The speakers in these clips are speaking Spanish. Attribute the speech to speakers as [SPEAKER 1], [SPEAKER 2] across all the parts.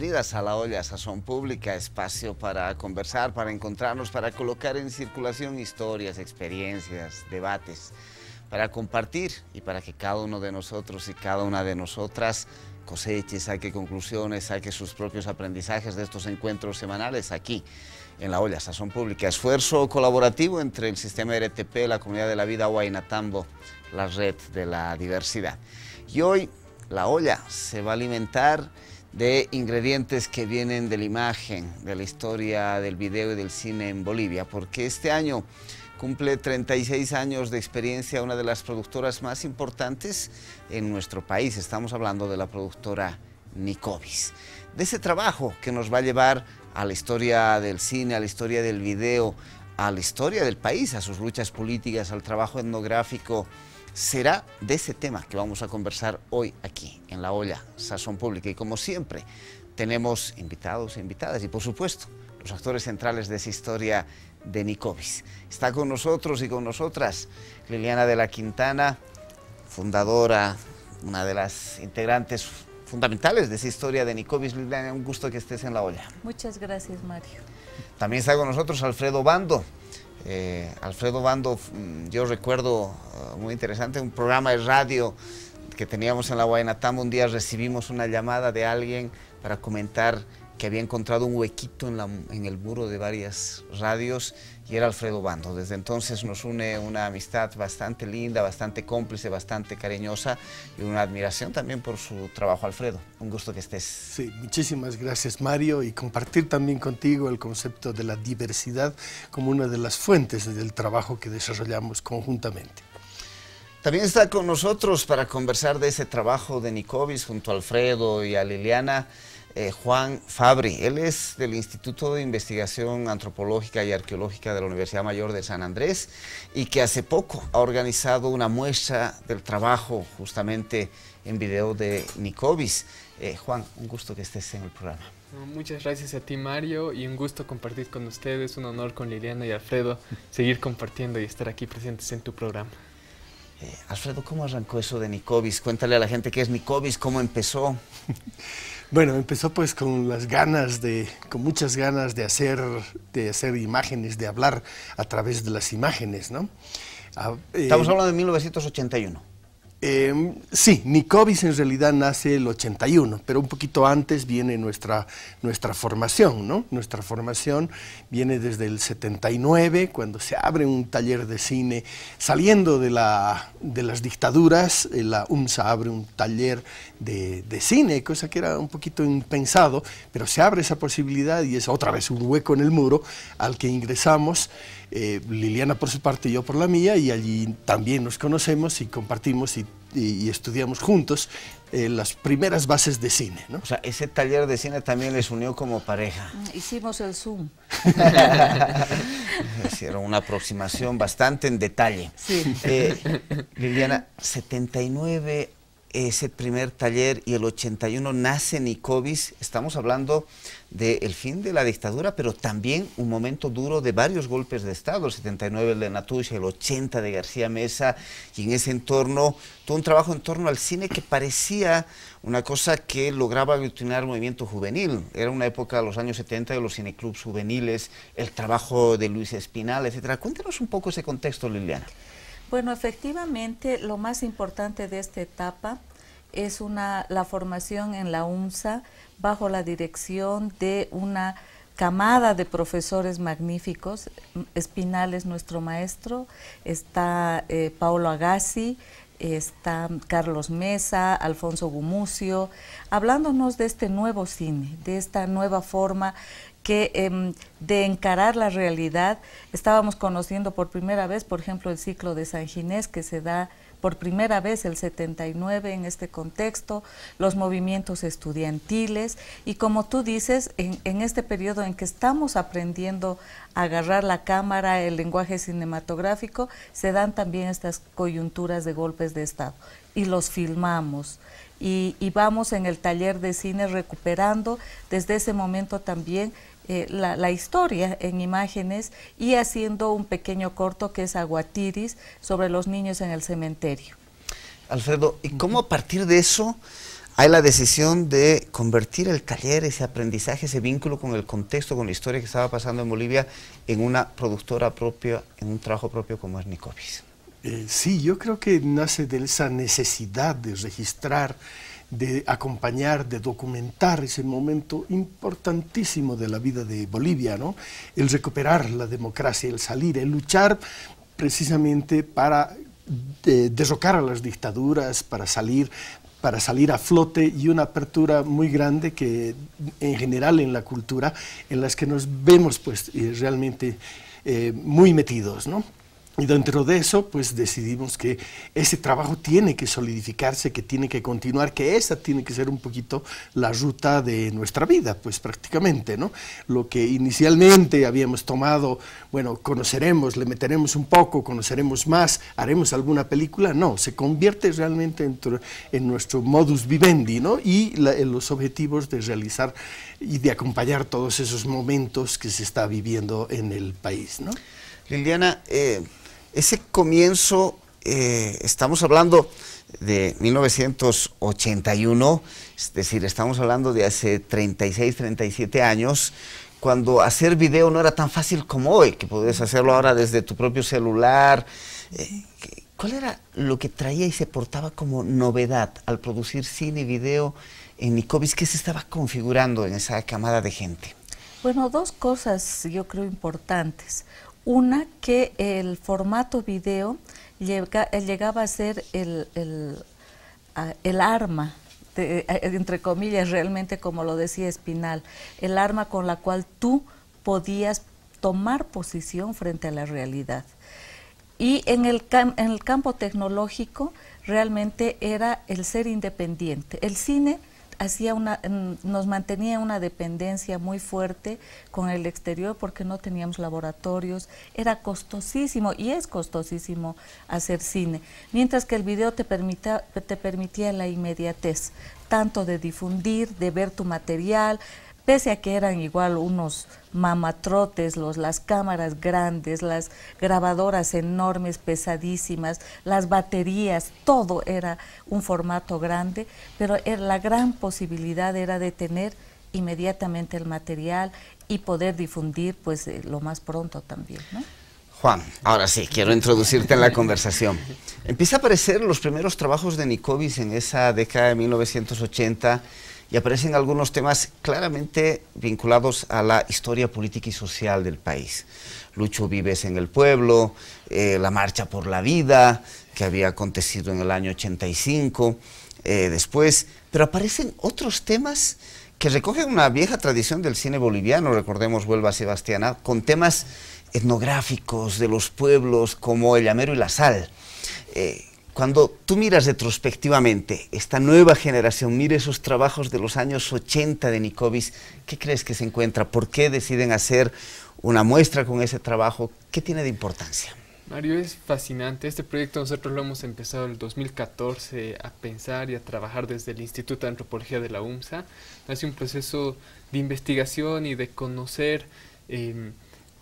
[SPEAKER 1] Bienvenidas a La Olla Sazón Pública, espacio para conversar, para encontrarnos, para colocar en circulación historias, experiencias, debates, para compartir y para que cada uno de nosotros y cada una de nosotras coseche, saque conclusiones, saque sus propios aprendizajes de estos encuentros semanales aquí en La Olla Sazón Pública. Esfuerzo colaborativo entre el sistema RTP, la Comunidad de la Vida Huaynatambo, la Red de la Diversidad. Y hoy La Olla se va a alimentar de ingredientes que vienen de la imagen, de la historia del video y del cine en Bolivia, porque este año cumple 36 años de experiencia una de las productoras más importantes en nuestro país. Estamos hablando de la productora Nicobis. De ese trabajo que nos va a llevar a la historia del cine, a la historia del video, a la historia del país, a sus luchas políticas, al trabajo etnográfico, será de ese tema que vamos a conversar hoy aquí en La Olla Sazón Pública. Y como siempre, tenemos invitados e invitadas y por supuesto los actores centrales de esa historia de Nicobis. Está con nosotros y con nosotras Liliana de la Quintana, fundadora, una de las integrantes fundamentales de esa historia de Nicobis. Liliana, un gusto que estés en La Olla.
[SPEAKER 2] Muchas gracias, Mario.
[SPEAKER 1] También está con nosotros Alfredo Bando, eh, Alfredo Bando, mm, yo recuerdo uh, muy interesante, un programa de radio que teníamos en la Guaynatama, un día recibimos una llamada de alguien para comentar que había encontrado un huequito en, la, en, el muro de varias radios y era Alfredo Bando. Desde entonces nos une una amistad bastante linda, bastante cómplice, bastante cariñosa y una admiración también por su trabajo, Alfredo. Un gusto que estés.
[SPEAKER 3] Sí, muchísimas gracias, Mario, y compartir también contigo el concepto de la diversidad como una de las fuentes del trabajo que desarrollamos conjuntamente.
[SPEAKER 1] También está con nosotros para conversar de ese trabajo de Nicobis junto a Alfredo y a Liliana, eh, Juan Fabri. Él es del Instituto de Investigación Antropológica y Arqueológica de la Universidad Mayor de San Andrés y que hace poco ha organizado una muestra del trabajo justamente en video de Nicobis. Eh, Juan, un gusto que estés en el programa.
[SPEAKER 4] Muchas gracias a ti Mario y un gusto compartir con ustedes, un honor con Liliana y Alfredo seguir compartiendo y estar aquí presentes en tu programa.
[SPEAKER 1] Eh, Alfredo, ¿cómo arrancó eso de Nicobis? Cuéntale a la gente qué es Nicobis, cómo empezó.
[SPEAKER 3] Bueno, empezó pues con las ganas de, con muchas ganas de hacer, de hacer imágenes, de hablar a través de las imágenes, ¿no?
[SPEAKER 1] Ah, eh, Estamos hablando de 1981.
[SPEAKER 3] Eh, sí, Nicobis en realidad nace el 81, pero un poquito antes viene nuestra, nuestra formación, ¿no? Nuestra formación viene desde el 79, cuando se abre un taller de cine, saliendo de, la, de las dictaduras, eh, la UMSA abre un taller de, de, cine, cosa que era un poquito impensado, pero se abre esa posibilidad y es otra vez un hueco en el muro al que ingresamos. Eh, Liliana por su parte y yo por la mía, y allí también nos conocemos y compartimos y, y, y estudiamos juntos eh, las primeras bases de cine. ¿no?
[SPEAKER 1] O sea, ese taller de cine también les unió como pareja.
[SPEAKER 2] Hicimos el Zoom.
[SPEAKER 1] Hicieron una aproximación bastante en detalle.
[SPEAKER 2] Sí.
[SPEAKER 1] Eh, Liliana, 79 ese primer taller y el 81 nace Nicobis, estamos hablando del fin de la dictadura, pero también un momento duro de varios golpes de Estado, el 79 el de Natucha, el 80 de García Mesa, y en ese entorno, todo un trabajo en torno al cine que parecía una cosa que lograba aglutinar movimiento juvenil. Era una época, los años 70, de los cineclubs juveniles, el trabajo de Luis Espinal, etcétera. Cuéntanos un poco ese contexto, Liliana.
[SPEAKER 2] Bueno, efectivamente, lo más importante de esta etapa es una, la formación en la UMSA bajo la dirección de una camada de profesores magníficos. Espinal es nuestro maestro, está eh, Paulo Agassi, está Carlos Mesa, Alfonso Gumucio, hablándonos de este nuevo cine, de esta nueva forma que eh, de encarar la realidad. Estábamos conociendo por primera vez, por ejemplo, el ciclo de San Ginés que se da por primera vez el 79 en este contexto, los movimientos estudiantiles y como tú dices, en, este periodo en que estamos aprendiendo a agarrar la cámara, el lenguaje cinematográfico, se dan también estas coyunturas de golpes de Estado y los filmamos. Y vamos en el taller de cine recuperando desde ese momento también eh, la, la, historia en imágenes y haciendo un pequeño corto que es Aguatiris sobre los niños en el cementerio.
[SPEAKER 1] Alfredo, ¿y cómo a partir de eso hay la decisión de convertir el taller, ese aprendizaje, ese vínculo con el contexto, con la historia que estaba pasando en Bolivia, en una productora propia, en un trabajo propio como es Nicobis.
[SPEAKER 3] Eh, sí, yo creo que nace de esa necesidad de registrar, de acompañar, de documentar ese momento importantísimo de la vida de Bolivia, ¿no? El recuperar la democracia, el salir, el luchar precisamente para eh, derrocar a las dictaduras, para salir para salir a flote y una apertura muy grande que en general en la cultura en las que nos vemos pues eh, realmente eh, muy metidos, ¿no? Y dentro de eso, pues decidimos que ese trabajo tiene que solidificarse, que tiene que continuar, que esa tiene que ser un poquito la ruta de nuestra vida, pues prácticamente, ¿no? Lo que inicialmente habíamos tomado, bueno, conoceremos, le meteremos un poco, conoceremos más, haremos alguna película, no, se convierte realmente en, en nuestro modus vivendi, ¿no? Y en los objetivos de realizar y de acompañar todos esos momentos que se está viviendo en el país, ¿no?
[SPEAKER 1] Liliana, eh, ese comienzo, eh, estamos hablando de 1981, es decir, estamos hablando de hace 36, 37 años, cuando hacer video no era tan fácil como hoy, que puedes hacerlo ahora desde tu propio celular. Eh, ¿Cuál era lo que traía y se portaba como novedad al producir cine y video en Nicobis? ¿Qué se estaba configurando en esa camada de gente?
[SPEAKER 2] Bueno, dos cosas yo creo importantes. Una, que el formato video eh, llegaba a ser el, el, arma, eh, entre comillas, realmente como lo decía Espinal, el arma con la cual tú podías tomar posición frente a la realidad. Y en el, en el campo tecnológico realmente era el ser independiente. El cine hacía una, nos mantenía una dependencia muy fuerte con el exterior porque no teníamos laboratorios, era costosísimo y es costosísimo hacer cine, mientras que el video te, permita, te permitía la inmediatez, tanto de difundir, de ver tu material, pese a que eran igual unos mamatrotes, los, las cámaras grandes, las grabadoras enormes, pesadísimas, las baterías, todo era un formato grande, pero la gran posibilidad era de tener inmediatamente el material y poder difundir pues eh, lo más pronto también,
[SPEAKER 1] Juan, ahora sí, quiero introducirte en la conversación. Empieza a aparecer los primeros trabajos de Nicovis en esa década de 1980 y aparecen algunos temas claramente vinculados a la historia política y social del país. Lucho Vives en el pueblo, eh, la Marcha por la Vida, que había acontecido en el año 85, eh, después, pero aparecen otros temas que recogen una vieja tradición del cine boliviano, recordemos Vuelva Sebastiana, con temas etnográficos de los pueblos como el llamero y la sal. Eh, cuando tú miras retrospectivamente esta nueva generación, mire esos trabajos de los años 80 de Nicovis, ¿qué crees que se encuentra? ¿Por qué deciden hacer una muestra con ese trabajo? ¿Qué tiene de importancia?
[SPEAKER 4] Mario, es fascinante. Este proyecto nosotros lo hemos empezado en el 2014 a pensar y a trabajar desde el Instituto de Antropología de la UMSA. Hace un proceso de investigación y de conocer em,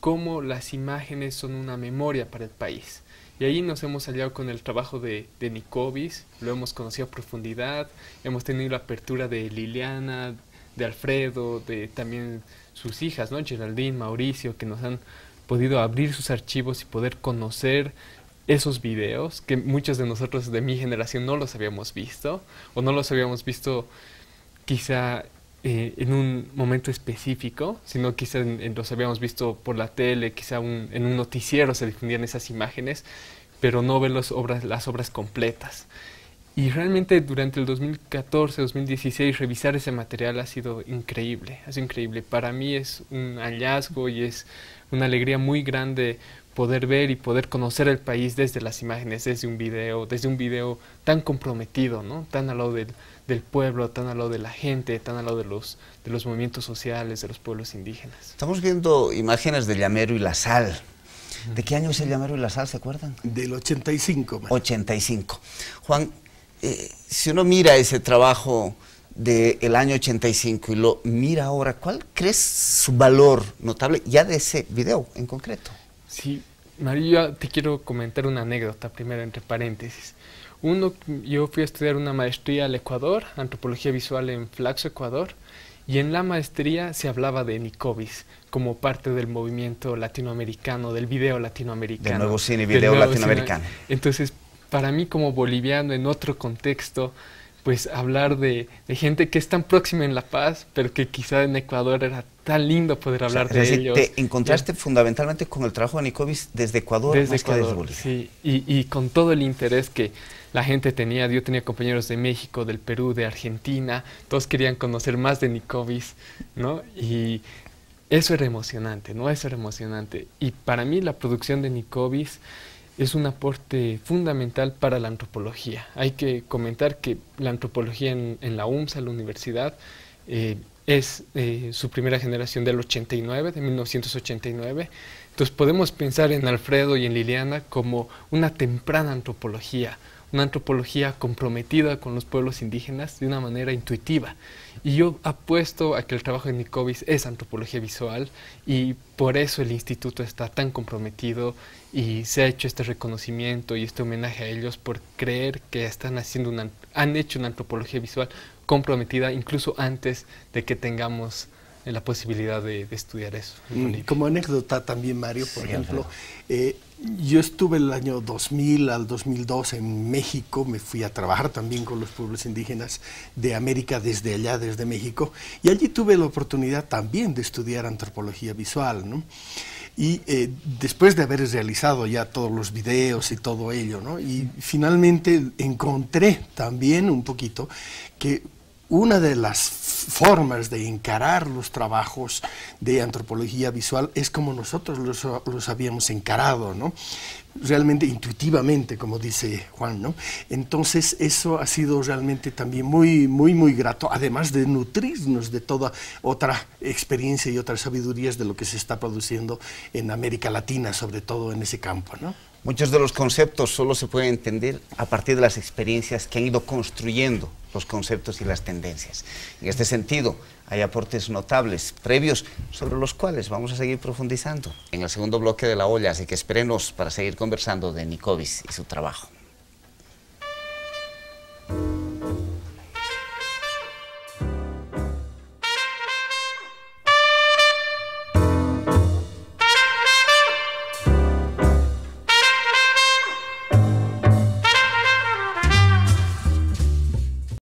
[SPEAKER 4] cómo las imágenes son una memoria para el país. Y ahí nos hemos aliado con el trabajo de, de Nicobis, lo hemos conocido a profundidad, hemos tenido la apertura de Liliana, de Alfredo, de también sus hijas, ¿no? Geraldine, Mauricio, que nos han podido abrir sus archivos y poder conocer esos videos que muchos de nosotros de mi generación no los habíamos visto o no los habíamos visto quizá eh, en un momento específico, sino quizá en, los habíamos visto por la tele, quizá en un noticiero se difundían esas imágenes, pero no ver las obras, las obras completas. Y realmente durante el 2014-2016 revisar ese material ha sido increíble, ha sido increíble. Para mí es un hallazgo y es una alegría muy grande poder ver y poder conocer el país desde las imágenes, desde un video, desde un video tan comprometido, ¿no? tan al lado del, del pueblo, tan al lado de la gente, tan al lado de los, de los movimientos sociales, de los pueblos indígenas.
[SPEAKER 1] Estamos viendo imágenes de Llamero y la Sal. ¿De qué año es el Llamero y la Sal, se acuerdan?
[SPEAKER 3] Del 85.
[SPEAKER 1] 85. Juan, eh, si uno mira ese trabajo del año 85 y lo mira ahora, ¿cuál crees su valor notable ya de ese video en concreto?
[SPEAKER 4] Sí, María, te quiero comentar una anécdota primero entre paréntesis. Uno, yo fui a estudiar una maestría al Ecuador, antropología visual en Flaxo, Ecuador, y en la maestría se hablaba de Nicovis como parte del movimiento latinoamericano, del video latinoamericano.
[SPEAKER 1] Del nuevo cine video latinoamericano.
[SPEAKER 4] Entonces, para mí como boliviano, en otro contexto, pues hablar de, gente que es tan próxima en La Paz, pero que quizá en Ecuador era tan lindo poder hablar de ellos.
[SPEAKER 1] Te encontraste fundamentalmente con el trabajo de Nicovis desde Ecuador,
[SPEAKER 4] desde Ecuador, Sí, y, y con todo el interés que la gente tenía, yo tenía compañeros de México, del Perú, de Argentina, todos querían conocer más de Nicovis, ¿no? Y eso era emocionante, ¿no? Eso era emocionante. Y para mí la producción de Nicovis es un aporte fundamental para la antropología. Hay que comentar que la antropología en, la UMSA, la universidad, eh, es eh, su primera generación del 89, de 1989. Entonces podemos pensar en Alfredo y en Liliana como una temprana antropología, una antropología comprometida con los pueblos indígenas de una manera intuitiva. Y yo apuesto a que el trabajo de Nicovis es antropología visual y por eso el instituto está tan comprometido y se ha hecho este reconocimiento y este homenaje a ellos por creer que están haciendo una, han hecho una antropología visual comprometida incluso antes de que tengamos la posibilidad de, estudiar eso.
[SPEAKER 3] Mm, como anécdota también, Mario, por ejemplo, eh, yo estuve el año 2000 al 2002 en México, me fui a trabajar también con los pueblos indígenas de América desde allá, desde México, y allí tuve la oportunidad también de estudiar antropología visual, ¿no? Y eh, después de haber realizado ya todos los videos y todo ello, ¿no? Y finalmente encontré también un poquito que una de las formas de encarar los trabajos de antropología visual es como nosotros los, habíamos encarado, ¿no? realmente intuitivamente, como dice Juan, ¿no? Entonces eso ha sido realmente también muy, muy, muy grato, además de nutrirnos de toda otra experiencia y otras sabidurías de lo que se está produciendo en América Latina, sobre todo en ese campo, ¿no?
[SPEAKER 1] Muchos de los conceptos solo se pueden entender a partir de las experiencias que han ido construyendo los conceptos y las tendencias. En este sentido, hay aportes notables previos sobre los cuales vamos a seguir profundizando en el segundo bloque de la olla, así que espérenos para seguir conversando de Nicovis y su trabajo.